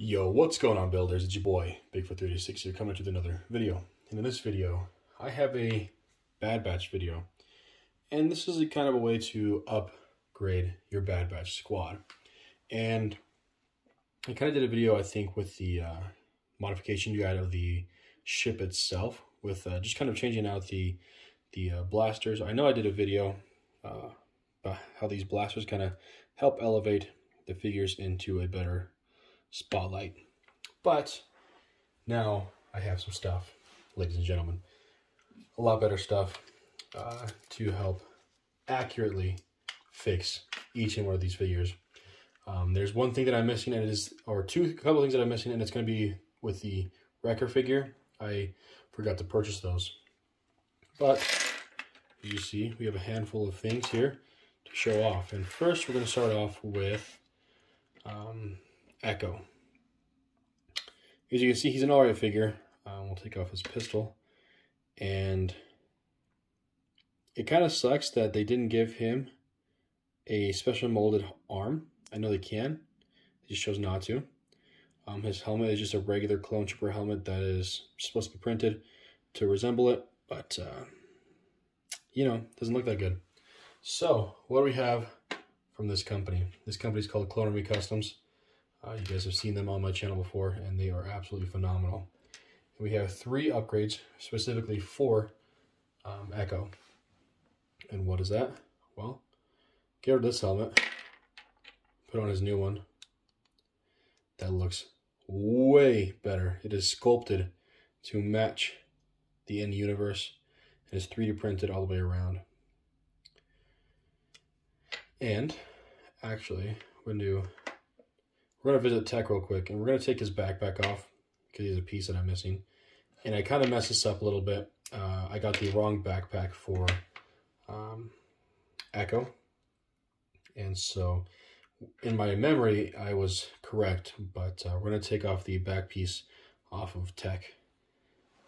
Yo, what's going on builders? It's your boy, Bigfoot36 here, coming to another video. And in this video, I have a Bad Batch video. And this is a kind of a way to upgrade your Bad Batch squad. And I kind of did a video, I think, with the uh, modification you of the ship itself, with uh, just kind of changing out the the uh, blasters. I know I did a video uh, about how these blasters kind of help elevate the figures into a better spotlight. But now I have some stuff, ladies and gentlemen, a lot better stuff uh, to help accurately fix each and one of these figures. Um, there's one thing that I'm missing, and it is, or two, a couple things that I'm missing, and it's going to be with the Wrecker figure. I forgot to purchase those. But, you see, we have a handful of things here to show off. And first, we're going to start off with um, Echo. As you can see, he's an alright figure. Um, we'll take off his pistol. And it kind of sucks that they didn't give him a special molded arm. I know they can. They just chose not to. Um, his helmet is just a regular clone trooper helmet that is supposed to be printed to resemble it, but uh, you know, doesn't look that good. So, what do we have from this company? This company is called Clone Army Customs. Uh, you guys have seen them on my channel before, and they are absolutely phenomenal. we have three upgrades, specifically for um, Echo. And what is that? Well, get rid of this helmet, put on his new one. That looks way better. It is sculpted to match the end universe. It is 3D printed all the way around. And actually, we're going to do we're going to visit Tech real quick, and we're going to take his backpack off because he's a piece that I'm missing. And I kind of messed this up a little bit. Uh, I got the wrong backpack for um, Echo. And so in my memory, I was correct, but uh, we're going to take off the back piece off of Tech.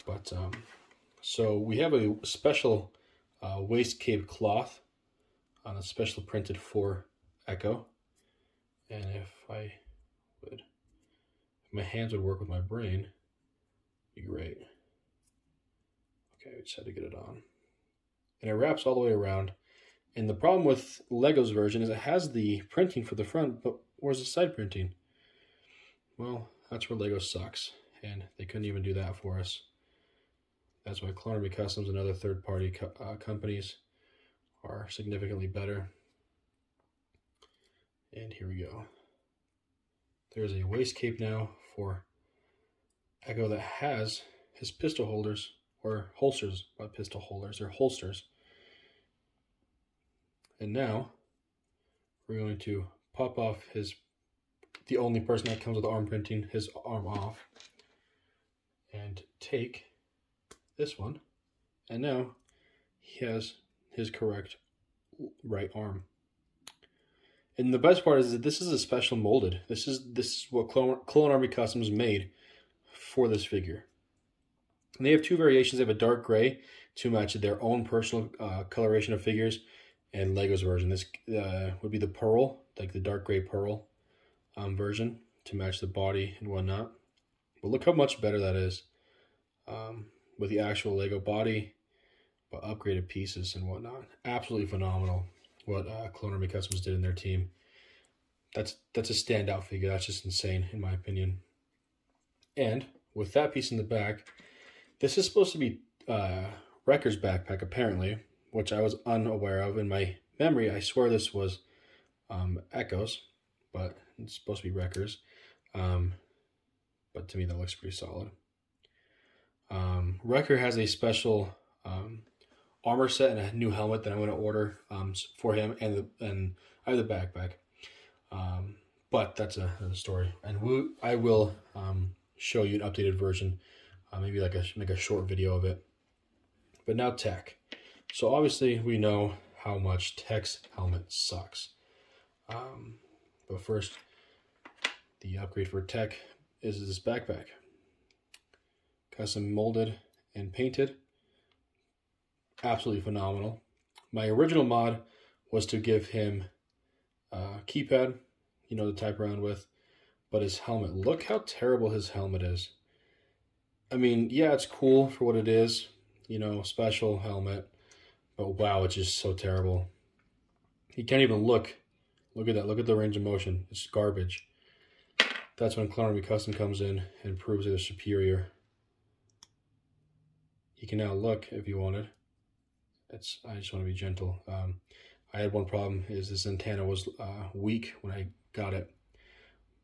But um, so we have a special uh, waist cape cloth on a special printed for Echo. And if I my hands would work with my brain, be great. Okay, I just had to get it on. And it wraps all the way around. And the problem with Lego's version is it has the printing for the front, but where's the side printing? Well, that's where Lego sucks. And they couldn't even do that for us. That's why Clone Army Customs and other third-party co uh, companies are significantly better. And here we go. There's a waist cape now for Echo that has his pistol holders, or holsters, not pistol holders, they're holsters. And now, we're going to pop off his, the only person that comes with arm printing, his arm off, and take this one, and now he has his correct right arm. And the best part is that this is a special molded. This is this is what Clone, Clone Army Customs made for this figure. And they have two variations. They have a dark gray to match their own personal uh, coloration of figures, and Lego's version. This uh, would be the pearl, like the dark gray pearl um, version to match the body and whatnot. But look how much better that is um, with the actual Lego body, but upgraded pieces and whatnot. Absolutely phenomenal what uh, Clone Army Customs did in their team. That's that's a standout figure. That's just insane, in my opinion. And with that piece in the back, this is supposed to be uh, Wrecker's backpack, apparently, which I was unaware of. In my memory, I swear this was um, Echoes, but it's supposed to be Wrecker's. Um, but to me, that looks pretty solid. Um, Wrecker has a special armor set and a new helmet that I'm going to order um, for him, and the and I have the backpack. Um, but that's a, another story, and we, I will um, show you an updated version, uh, maybe like a make a short video of it. But now tech. So obviously we know how much Tech's helmet sucks. Um, but first, the upgrade for Tech is this backpack. Custom molded and painted absolutely phenomenal. My original mod was to give him a keypad, you know, to type around with, But his helmet, look how terrible his helmet is. I mean, yeah, it's cool for what it is, you know, special helmet. But wow, it's just so terrible. He can't even look. Look at that. Look at the range of motion. It's garbage. That's when Clone Army Custom comes in and proves they're superior. He can now look if you wanted. It's I just want to be gentle. Um, I had one problem is this antenna was uh, weak when I got it,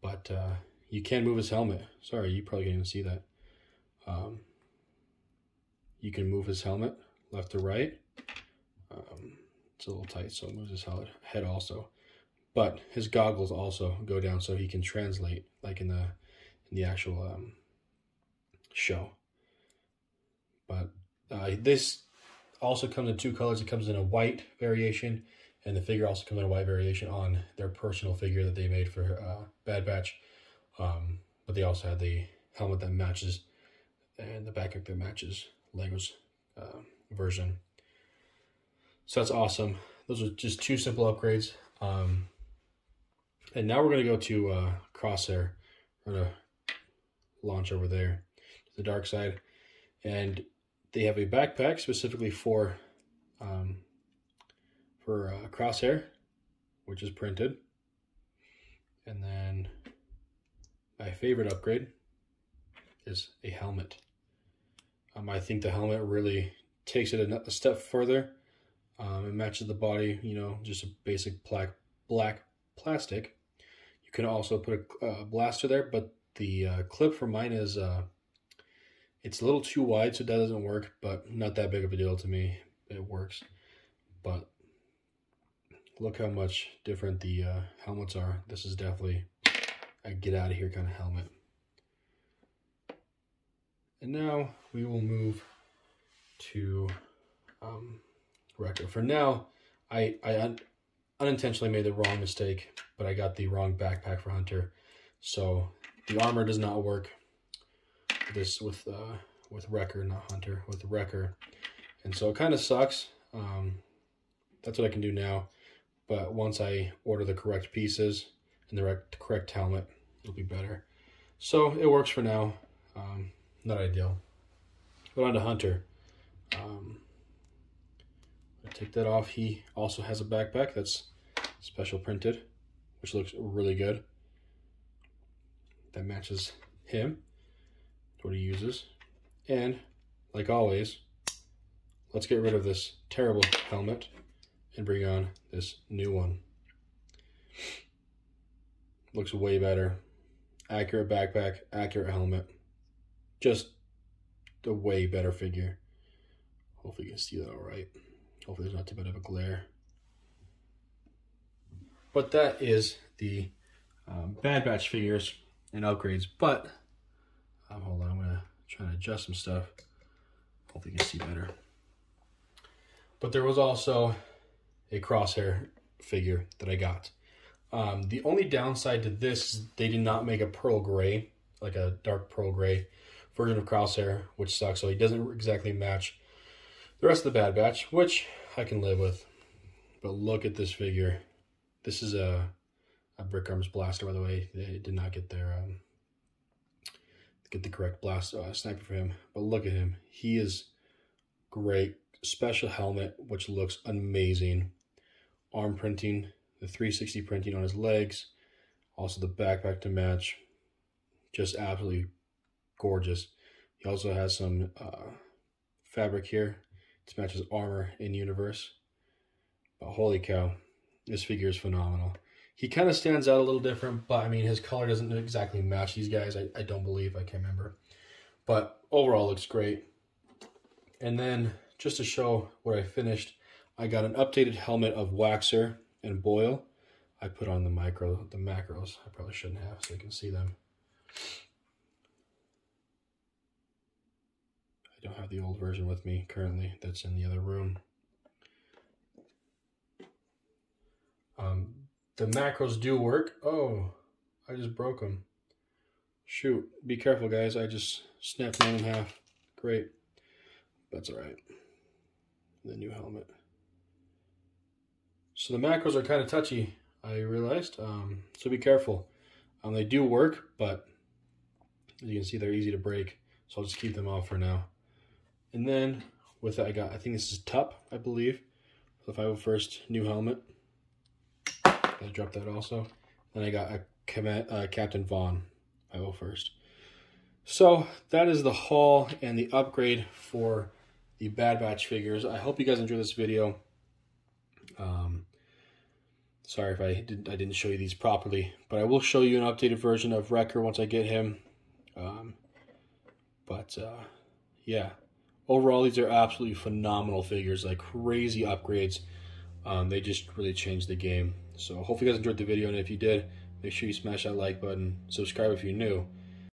but uh, you can move his helmet. Sorry, you probably can't even see that. Um, you can move his helmet left to right. Um, it's a little tight, so it moves his head also. But his goggles also go down so he can translate, like in the in the actual um, show. But uh, this also comes in two colors. It comes in a white variation, and the figure also comes in a white variation on their personal figure that they made for uh, Bad Batch. Um, but they also had the helmet that matches and the backpack that matches Lego's uh, version. So that's awesome. Those are just two simple upgrades. Um, and now we're going to go to uh, Crosshair. We're going to launch over there to the dark side. And they have a backpack specifically for um, for uh, Crosshair, which is printed. And then my favorite upgrade is a helmet. Um, I think the helmet really takes it a, a step further. Um, it matches the body, you know, just a basic black black plastic. You can also put a uh, blaster there, but the uh, clip for mine is uh, it's a little too wide, so that doesn't work, but not that big of a deal to me. It works, but look how much different the uh, helmets are. This is definitely a get out of here kind of helmet. And now we will move to um. For now, I, I un unintentionally made the wrong mistake, but I got the wrong backpack for Hunter. So the armor does not work this with uh, with Wrecker, not Hunter, with Wrecker. And so it kind of sucks. Um, that's what I can do now. But once I order the correct pieces and the correct helmet, it'll be better. So it works for now. Um, not ideal. But on to Hunter. Um, take that off. He also has a backpack that's special printed, which looks really good. That matches him, what he uses. And, like always, let's get rid of this terrible helmet and bring on this new one. Looks way better. Accurate backpack, accurate helmet just a way better figure. Hopefully you can see that all right. Hopefully there's not too bad of a glare. But that is the um, Bad Batch figures and upgrades. But, um, hold on, I'm to try to adjust some stuff. Hopefully you can see better. But there was also a crosshair figure that I got. Um, the only downside to this, is they did not make a pearl gray, like a dark pearl gray version of Crosshair, which sucks. So he doesn't exactly match the rest of the Bad Batch, which I can live with. But look at this figure. This is a, a Brick Arms blaster, by the way. They did not get their um, get the correct blast uh, sniper for him. But look at him. He is great. Special helmet, which looks amazing. Arm printing, the 360 printing on his legs. Also the backpack to match. Just absolutely gorgeous. He also has some uh, fabric here to match his armor in universe. But holy cow, this figure is phenomenal. He kind of stands out a little different, but I mean, his color doesn't exactly match these guys. I, I don't believe, I can't remember. But overall, looks great. And then, just to show what I finished, I got an updated helmet of Waxer and Boil. I put on the micro, the macros. I probably shouldn't have, so you can see them. I don't have the old version with me currently. That's in the other room. Um, the macros do work. Oh, I just broke them. Shoot. Be careful, guys. I just snapped mine in half. Great. That's all right. The new helmet. So the macros are kind of touchy, I realized. Um, so be careful. Um, they do work, but as you can see, they're easy to break. So I'll just keep them off for now. And then with that, I got, I think this is Tup, I believe, for the 501st new helmet. I dropped that also. Then I got a uh, Captain Vaughn 501st. So that is the haul and the upgrade for the Bad Batch figures. I hope you guys enjoyed this video. Um, sorry if I didn't I didn't show you these properly, but I will show you an updated version of Wrecker once I get him. Um, but uh, yeah, overall these are absolutely phenomenal figures, like crazy upgrades. Um, they just really changed the game. So hopefully you guys enjoyed the video, and if you did, make sure you smash that like button, subscribe if you're new,